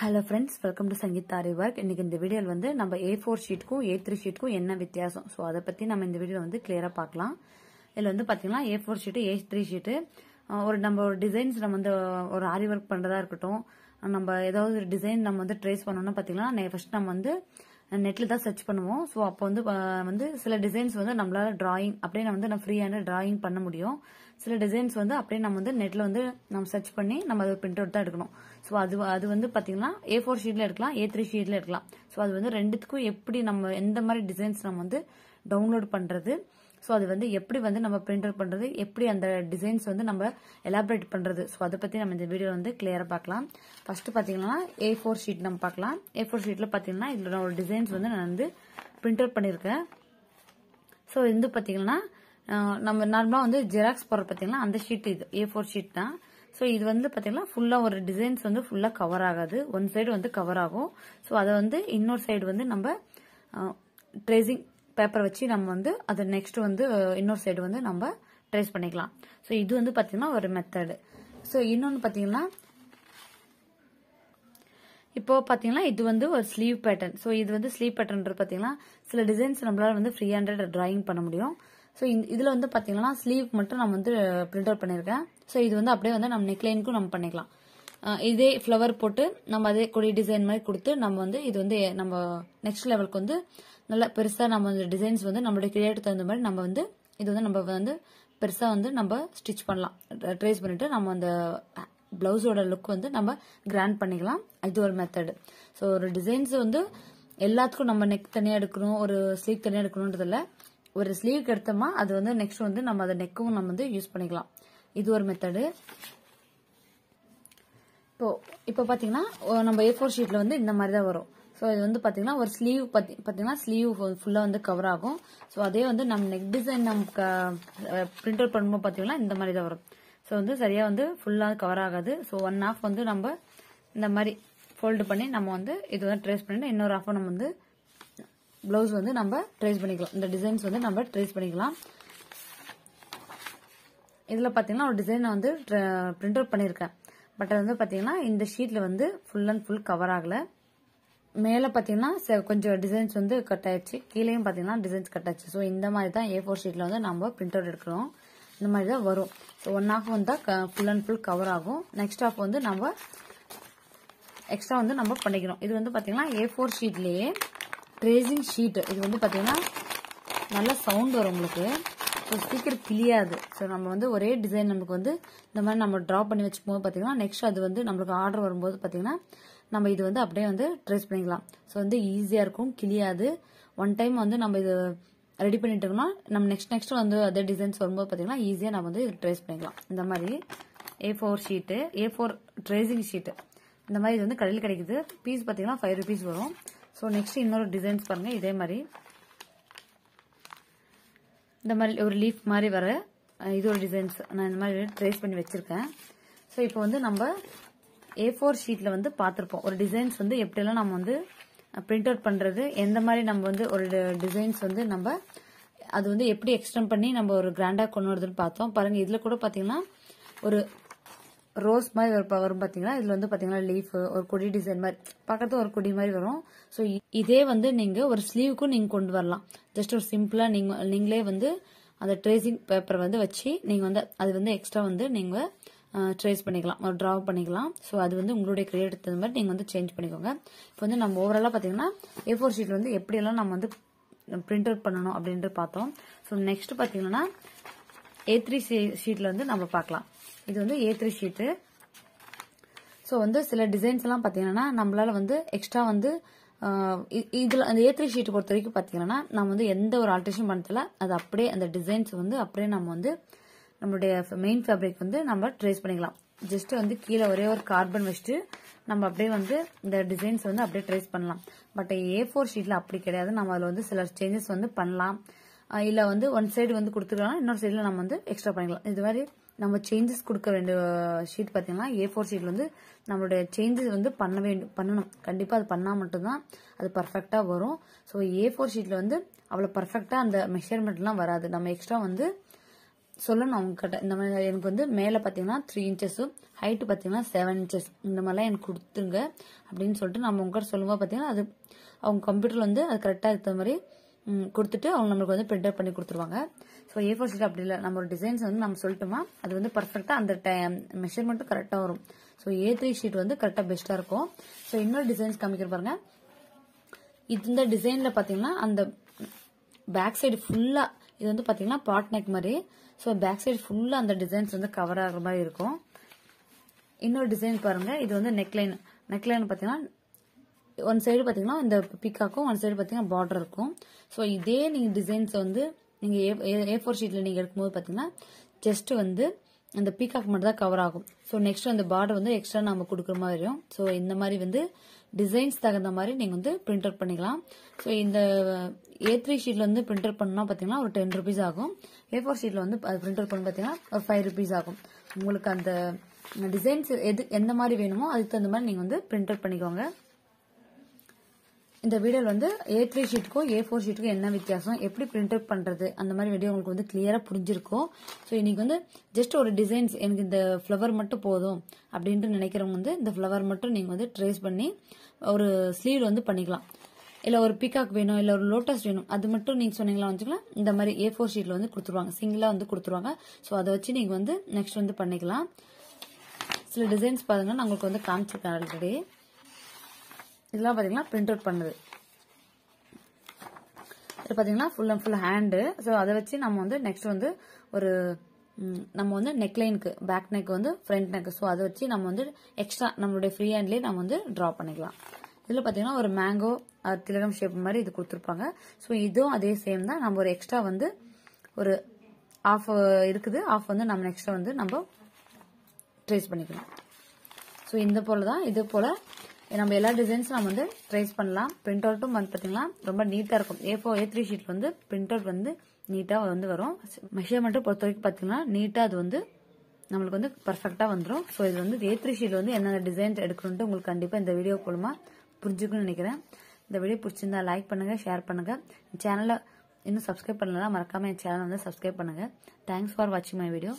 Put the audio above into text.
Hello friends welcome to Sangeetha work இன்னைக்கு இந்த வீடியோவில் வந்து நம்ம ஏ ஃபோர் ஷீட்டுக்கும் ஏ த்ரீ ஷீட்டுக்கும் என்ன வித்தியாசம்? ஸோ அதை பற்றி நம்ம இந்த வீடியோ வந்து கிளியராக பார்க்கலாம். இதில் வந்து பார்த்தீங்கன்னா A four sheet A three sheet ஒரு நம்ம ஒரு டிசைன்ஸ் நம்ம வந்து ஒரு ஆரி ஒர்க் பண்ணுறதா இருக்கட்டும் நம்ம ஏதாவது ஒரு டிசைன் நம்ம வந்து ட்ரேஸ் பண்ணோம்னா பார்த்தீங்கன்னா ஃபர்ஸ்ட் நம்ம வந்து நெட்டில் தான் சர்ச் பண்ணுவோம். ஸோ அப்போ வந்து வந்து சில டிசைன்ஸ் வந்து நம்மளால டிராயிங் அப்படியே நம்ம வந்து நம்ம ஃப்ரீயான ட்ராயிங் டிராயிங் பண்ண முடியும். சில டிசைன்ஸ் வந்து அப்படியே நம்ம வந்து நெட்டில் வந்து நம்ம சர்ச் பண்ணி நம்ம அதை பிரிண்ட் அவுட் தான் எடுக்கணும். ஸோ அது அது வந்து பார்த்தீங்கன்னா ஏ ஃபோர் ஷீட்டில் எடுக்கலாம் ஏ த்ரீ ஷீட்டில் எடுக்கலாம். ஸோ அது வந்து ரெண்டுத்துக்கும் எப்படி நம்ம எந்த மாதிரி டிசைன்ஸ் நம்ம வந்து டவுன்லோட் பண்ணுறது ஸோ அது வந்து எப்படி வந்து நம்ம பிரிண்ட் அவுட் பண்ணுறது எப்படி அந்த டிசைன்ஸ் வந்து நம்ம எலாபரேட் பண்ணுறது ஸோ அதை பற்றி நம்ம இந்த வீடியோ வந்து கிளியராக பார்க்கலாம். ஃபர்ஸ்ட் பார்த்தீங்கன்னா ஏ ஃபோர் ஷீட் நம்ம பார்க்கலாம். ஏ ஃபோர் ஷீட்டில் பார்த்தீங்கன்னா இதில் ஒரு டிசைன்ஸ் வந்து நான் வந்து பிரிண்ட் அவுட் பண்ணியிருக்கேன். ஸோ இது வந்து பார்த்தீங்கன்னா நம்ம நார்மலாக வந்து ஜெராக்ஸ் போடுற பார்த்தீங்கன்னா அந்த ஷீட் இது ஏ ஃபோர் ஷீட் தான். ஸோ இது வந்து பார்த்தீங்கன்னா ஃபுல்லாக ஒரு டிசைன்ஸ் வந்து ஃபுல்லாக கவர் ஆகாது. ஒன் சைடு வந்து கவர் ஆகும். ஸோ அதை வந்து இன்னொரு சைடு வந்து நம்ம ட்ரேசிங் பேப்பர் வச்சு நம்ம வந்து அதை நெக்ஸ்ட் வந்து இன்னொரு சைடு வந்து நம்ம ட்ரேஸ் பண்ணிக்கலாம். ஸோ இது வந்து பார்த்தீங்கன்னா ஒரு மெத்தடு ஸோ இன்னொன்று பார்த்தீங்கன்னா இப்போ பாத்தீங்கன்னா இது வந்து ஒரு ஸ்லீவ் பேட்டர்ன் ஸோ இது வந்து ஸ்லீவ் பேட்டர்ன்றது பாத்தீங்கன்னா சில டிசைன்ஸ் நம்மளால வந்து ஃப்ரீ ஹேண்டட் டிராயிங் பண்ண முடியும். ஸோ இதில் வந்து பார்த்தீங்கன்னா ஸ்லீவ் மட்டும் நம்ம வந்து பிரிண்ட் அவுட் பண்ணியிருக்கேன் ஸோ இது வந்து அப்படியே வந்து நம்ம நெக்லைனுக்கும் நம்ம பண்ணிக்கலாம். இதே ஃப்ளவர் போட்டு நம்ம அதே கொடி டிசைன் மாதிரி கொடுத்து நம்ம வந்து இது வந்து நம்ம நெக்ஸ்ட் லெவலுக்கு வந்து நல்லா பெருசாக நம்ம வந்து டிசைன்ஸ் வந்து நம்மளுடைய கிரியேட் தகுந்த மாதிரி நம்ம வந்து இது வந்து நம்ம வந்து பெருசாக வந்து நம்ம ஸ்டிச் பண்ணலாம். ட்ரேஸ் பண்ணிட்டு நம்ம அந்த பிளவுஸோட லுக் வந்து நம்ம கிராண்ட் பண்ணிக்கலாம். இது ஒரு மெத்தடு ஸோ ஒரு டிசைன்ஸ் வந்து எல்லாத்துக்கும் நம்ம நெக் தனியாக எடுக்கணும் ஒரு ஸ்லீவ் தனியாக எடுக்கணுன்றதில்ல ஒரு ஸ்லீவ்க்கு எடுத்தோமா அது வந்து நெக்ஸ்ட் வந்து நம்ம அதை நெக்கும் நம்ம வந்து யூஸ் பண்ணிக்கலாம். இது ஒரு மெத்தடு இப்போ இப்போ பார்த்தீங்கன்னா நம்ம ஏ ஃபோர் ஷீட்டில் வந்து இந்த மாதிரி தான் வரும். ஸோ இது வந்து பார்த்தீங்கன்னா ஒரு ஸ்லீவ் பத்தி பார்த்தீங்கன்னா ஸ்லீவ் ஃபுல்லாக வந்து கவர் ஆகும். ஸோ அதே வந்து நம்ம நெக் டிசைன் நமக்கு பிரிண்ட் அவுட் பண்ணும்போது பார்த்தீங்கன்னா இந்த மாதிரி தான் வரும். ஸோ வந்து சரியாக வந்து ஃபுல்லாக கவர் ஆகாது. ஸோ ஒன் ஹாஃப் வந்து நம்ம இந்த மாதிரி ஃபோல்டு பண்ணி நம்ம வந்து இது வந்து ட்ரேஸ் பண்ணிட்டு இன்னொரு ஹாஃப் நம்ம வந்து ப்ளவுஸ் வந்து நம்ம ட்ரேஸ் பண்ணிக்கலாம். இந்த டிசைன்ஸ் வந்து நம்ம ட்ரேஸ் பண்ணிக்கலாம். இதில் பார்த்தீங்கன்னா ஒரு டிசைனை வந்து பிரிண்ட் அவுட் பண்ணியிருக்கேன் பட் அது வந்து பார்த்தீங்கன்னா இந்த ஷீட்டில் வந்து ஃபுல் அண்ட் ஃபுல் கவர் ஆகலை. மேலே பார்த்தீங்கன்னா கொஞ்சம் டிசைன்ஸ் வந்து கட் ஆயிடுச்சு. கீழேயும் பார்த்தீங்கன்னா டிசைன்ஸ் கட் ஆச்சு. ஸோ இந்த மாதிரி தான் ஏ ஃபோர் ஷீட்டில் வந்து நம்ம பிரிண்ட் அவுட் எடுக்கிறோம். இந்த மாதிரி தான் வரும் ஸோ ஒன் ஹாஃப் வந்தால் ஃபுல் அண்ட் ஃபுல் கவர் ஆகும். நெக்ஸ்ட் ஹாஃப் வந்து நம்ம எக்ஸ்ட்ரா வந்து நம்ம பண்ணிக்கிறோம். இது வந்து பார்த்தீங்கன்னா ஏ ஃபோர் ஷீட்லேயே ட்ரேசிங் ஷீட்டு இது வந்து பார்த்தீங்கன்னா நல்ல சவுண்ட் வரும் உங்களுக்கு. ஸோ சீக்கிரம் கிளியாது. ஸோ நம்ம வந்து ஒரே டிசைன் நமக்கு வந்து இந்த மாதிரி நம்ம ட்ரா பண்ணி வச்சுக்கும் போது பார்த்தீங்கன்னா நெக்ஸ்ட் அது வந்து நம்மளுக்கு ஆர்டர் வரும்போது பார்த்தீங்கன்னா நம்ம இது வந்து அப்படியே வந்து ட்ரேஸ் பண்ணிக்கலாம். ஸோ வந்து ஈஸியாக இருக்கும் கிளியாது. ஒன் டைம் வந்து நம்ம இது ரெடி பண்ணிட்டோம்னா நம்ம நெக்ஸ்ட் நெக்ஸ்ட் வந்து அதே டிசைன்ஸ் வரும்போது பார்த்தீங்கன்னா ஈஸியாக நம்ம வந்து இது ட்ரேஸ் பண்ணிக்கலாம். இந்த மாதிரி A four sheet A four tracing sheet இந்த மாதிரி இது வந்து கடையில் கிடைக்குது. பீஸ் பார்த்தீங்கன்னா ஃபைவ் ருபீஸ் வரும். ஸோ நெக்ஸ்ட் இன்னொரு டிசைன்ஸ் பாருங்க. இதே மாதிரி. இந்த மாதிரி ஒரு லீஃப் மாதிரி வர இது ஒரு டிசைன்ஸ் நான் இந்த மாதிரி ட்ரேஸ் பண்ணி வச்சிருக்கேன். ஸோ இப்போ வந்து நம்ம ஏ ஃபோர் ஷீட்டில் வந்து பார்த்துருப்போம். ஒரு டிசைன்ஸ் வந்து எப்படியெல்லாம் நம்ம வந்து பிரிண்ட் அவுட் பண்ணுறது எந்த மாதிரி நம்ம வந்து ஒரு டிசைன்ஸ் வந்து நம்ம அது வந்து எப்படி எக்ஸ்டெண்ட் பண்ணி நம்ம ஒரு கிராண்டாக கொண்டு வரதுன்னு பார்த்தோம். பாருங்க இதில் கூட பார்த்தீங்கன்னா ஒரு ரோஸ் மாதிரி வரும் பாத்தீங்களா? இதில் வந்து பார்த்தீங்கன்னா லீஃப் ஒரு கொடி டிசைன் மாதிரி பக்கத்துல ஒரு கொடி மாதிரி வரும். ஸோ இதே வந்து நீங்கள் ஒரு ஸ்லீவுக்கும் நீங்கள் கொண்டு வரலாம். ஜஸ்ட் ஒரு சிம்பிளாக நீங்கள் நீங்களே வந்து அந்த ட்ரேசிங் பேப்பரை வந்து வச்சு நீங்கள் வந்து அது வந்து எக்ஸ்ட்ரா வந்து நீங்கள் ட்ரேஸ் பண்ணிக்கலாம். ஒரு ட்ரா பண்ணிக்கலாம். ஸோ அது வந்து உங்களுடைய கிரியேட் தகுந்த மாதிரி நீங்கள் வந்து சேஞ்ச் பண்ணிக்கோங்க. இப்போ வந்து நம்ம ஓவராலாக பார்த்தீங்கன்னா ஏ ஃபோர் ஷீட் வந்து எப்படியெல்லாம் நம்ம வந்து பிரிண்ட் அவுட் பண்ணணும் அப்படின்ட்டு பார்த்தோம். ஸோ நெக்ஸ்ட் பார்த்தீங்கன்னா ஏ த்ரீ ஷீட்டில் வந்து நம்ம பார்க்கலாம். இது வந்து ஏ த்ரீ ஷீட்டு ஸோ வந்து சில டிசைன்ஸ் எல்லாம் பார்த்தீங்கன்னா நம்மளால வந்து எக்ஸ்ட்ரா வந்து இதில் அந்த ஏ த்ரீ ஷீட் பொறுத்த வரைக்கும் பார்த்தீங்கன்னா நம்ம வந்து எந்த ஒரு ஆல்ட்ரேஷன் பண்ணதில்ல அது அப்படியே அந்த டிசைன்ஸ் வந்து அப்படியே நம்ம வந்து நம்மளுடைய மெயின் ஃபேப்ரிக் வந்து நம்ம ட்ரேஸ் பண்ணிக்கலாம். ஜஸ்ட் வந்து கீழே ஒரே ஒரு கார்பன் வச்சுட்டு நம்ம அப்படியே வந்து இந்த டிசைன்ஸ் வந்து அப்படியே ட்ரேஸ் பண்ணலாம். பட் ஏ ஃபோர் ஷீட்டில் அப்படி கிடையாது. நம்ம அதில் வந்து சில சேஞ்சஸ் வந்து பண்ணலாம். இல்லை வந்து ஒன் சைடு வந்து கொடுத்துருக்கலாம் இன்னொரு சைடில் நம்ம வந்து எக்ஸ்ட்ரா பண்ணிக்கலாம். இது மாதிரி நம்ம சேஞ்சஸ் கொடுக்க வேண்டிய ஷீட் பார்த்தீங்கன்னா ஏ ஃபோர் ஷீட்ல வந்து நம்மளுடைய சேஞ்சஸ் வந்து பண்ண வேண்டும் பண்ணணும். கண்டிப்பாக அது பண்ணால் மட்டும்தான் அது பர்ஃபெக்டாக வரும். ஸோ ஏ ஃபோர் ஷீட்டில் வந்து அவ்வளோ பர்ஃபெக்டாக அந்த மெஷர்மெண்ட்லாம் வராது. நம்ம எக்ஸ்ட்ரா வந்து சொல்லணும் அவங்க கிட்ட இந்த மாதிரி எனக்கு வந்து மேலே பார்த்தீங்கன்னா த்ரீ இன்ச்சஸும் ஹைட்டு பார்த்தீங்கன்னா செவன் இன்ச்சஸ் இந்த மாதிரிலாம் எனக்கு கொடுத்துருங்க. அப்படின்னு சொல்லிட்டு நம்ம உங்ககிட்ட சொல்லும்போது பார்த்தீங்கன்னா அது அவங்க கம்ப்யூட்டரில் வந்து அது கரெக்டாக இருக்கிற மாதிரி கொடுத்துட்டு அவங்க நம்மளுக்கு வந்து பிரிண்ட் அவுட் பண்ணி கொடுத்துருவாங்க. ஸோ ஏ ஃபோர் ஷீட் அப்படி இல்லை. நம்ம ஒரு டிசைன்ஸ் வந்து நம்ம சொல்லிட்டோமா அது வந்து பர்ஃபெக்டாக அந்த டைம் மெஷர்மெண்ட்டும் கரெக்டாக வரும். ஸோ ஏ த்ரீ ஷீட் வந்து கரெக்டாக பெஸ்ட்டாக இருக்கும். ஸோ இன்னொரு டிசைன்ஸ் காமிக்கிற பாருங்க. இது இந்த டிசைனில் பார்த்தீங்கன்னா அந்த பேக் சைடு ஃபுல்லாக இது வந்து பார்த்தீங்கன்னா பாட் நெக் மாதிரி. ஸோ பேக் சைடு ஃபுல்லாக அந்த டிசைன்ஸ் வந்து கவர் ஆகிற மாதிரி இருக்கும். இன்னொரு டிசைன் பாருங்க. இது வந்து நெக்லைன் நெக்லைன் பார்த்தீங்கன்னா ஒன் சைடு பார்த்தீங்கன்னா இந்த பிக்காக்கும் ஒன் சைடு பார்த்தீங்கன்னா பார்டர் இருக்கும். ஸோ இதே நீங்கள் டிசைன்ஸ் வந்து நீங்கள் ஏ ஃபோர் ஷீட்டில் நீங்கள் எடுக்கும்போது பார்த்தீங்கன்னா ஜஸ்ட் வந்து அந்த பீகாக் மட்டும் தான் கவர் ஆகும். ஸோ நெக்ஸ்ட் அந்த பார்டர் வந்து எக்ஸ்ட்ரா நம்ம கொடுக்குற மாதிரி வரும் ஸோ இந்த மாதிரி வந்து டிசைன்ஸ் தகுந்த மாதிரி நீங்கள் வந்து பிரிண்ட் அவுட் பண்ணிக்கலாம். ஸோ இந்த ஏ த்ரீ ஷீட்டில் வந்து பிரிண்ட் அவுட் பண்ணால் பார்த்தீங்கன்னா ஒரு டென் ருபீஸ் ஆகும். ஏ ஃபோர் ஷீட்டில் வந்து பிரிண்ட் அவுட் பண்ண பார்த்தீங்கன்னா ஒரு ஃபைவ் ருபீஸ் ஆகும். உங்களுக்கு அந்த டிசைன்ஸ் எது எந்த மாதிரி வேணுமோ அதுக்கு தகுந்த மாதிரி நீங்கள் வந்து பிரிண்ட் அவுட் பண்ணிக்கோங்க. இந்த வீடியோவில் வந்து ஏ த்ரீ ஷீட்டுக்கும் ஏ ஃபோர் ஷீட்டுக்கும் என்ன வித்தியாசம்? எப்படி பிரிண்ட் அவுட் பண்ணுறது அந்த மாதிரி வீடியோ உங்களுக்கு வந்து கிளியராக புரிஞ்சிருக்கும். ஸோ இன்னைக்கு வந்து ஜஸ்ட் ஒரு டிசைன்ஸ் எனக்கு இந்த ஃப்ளவர் மட்டும் போதும் அப்படின்ட்டு நினைக்கிறவங்க வந்து இந்த ஃப்ளவர் மட்டும் நீங்கள் வந்து ட்ரேஸ் பண்ணி ஒரு ஸ்லீவ் வந்து பண்ணிக்கலாம். இல்லை ஒரு பிகாக் வேணும் இல்லை ஒரு லோட்டஸ் வேணும் அது மட்டும் நீங்கள் சொன்னீங்களா வச்சுக்கலாம் இந்த மாதிரி ஏ ஃபோர் ஷீட்டில் வந்து கொடுத்துருவாங்க. சிங்கிளாக வந்து கொடுத்துருவாங்க. ஸோ அதை வச்சு நீங்கள் வந்து நெக்ஸ்ட் வந்து பண்ணிக்கலாம். சில டிசைன்ஸ் பாருங்கன்னா நான் உங்களுக்கு வந்து காமிச்சிருக்கேன் ஆல்ரெடி இதெல்லாம் பார்த்தீங்கன்னா பிரிண்ட் அவுட் பண்ணுது. இது பார்த்தீங்கன்னா full and full hand so அதை வச்சு நம்ம வந்து நெக்ஸ்ட் வந்து ஒரு நம்ம வந்து நெக்லைனுக்கு பேக் நெக் வந்து ஃப்ரண்ட் நெக் ஸோ அதை வச்சு நம்ம வந்து எக்ஸ்ட்ரா நம்மளுடைய ஃப்ரீ ஹேண்ட்லேயே நம்ம வந்து ட்ரா பண்ணிக்கலாம். இதில் பார்த்தீங்கன்னா ஒரு மேங்கோ திலகம் ஷேப் மாதிரி இது கொடுத்துருப்பாங்க. ஸோ இதுவும் அதே சேம் தான். நம்ம ஒரு எக்ஸ்ட்ரா வந்து ஒரு ஆஃப் இருக்குது. ஆஃப் வந்து நம்ம நெக்ஸ்ட் வந்து நம்ம ட்ரேஸ் பண்ணிக்கலாம். ஸோ இந்த போல் தான் இது போல் நம்ம எல்லா டிசைன்ஸும் நம்ம வந்து ட்ரேஸ் பண்ணலாம். பிரிண்ட் அவுட்டும் வந்து பார்த்தீங்கன்னா ரொம்ப நீட்டாக இருக்கும். A four A three sheet வந்து பிரிண்ட் அவுட் வந்து நீட்டாக வந்து வரும். மெஷர்மெண்ட்டை பொறுத்த வரைக்கும் பார்த்தீங்கன்னா நீட்டாக அது வந்து நம்மளுக்கு வந்து பர்ஃபெக்டாக வந்துடும் ஸோ இது வந்து ஏ த்ரீ ஷீட் வந்து என்னென்ன டிசைன்ஸ் எடுக்கணுன்ட்டு உங்களுக்கு கண்டிப்பாக இந்த வீடியோ மூலமாக புரிஞ்சுக்கணும்னு நினைக்கிறேன். இந்த வீடியோ பிடிச்சிருந்தா லைக் பண்ணுங்கள் ஷேர் பண்ணுங்கள் சேனலை இன்னும் சப்ஸ்கிரைப் பண்ணலாம் மறக்காமல் என் சேனல் வந்து சப்ஸ்கிரைப் பண்ணுங்க. தேங்க்ஸ் ஃபார் வாட்சிங் மை வீடியோ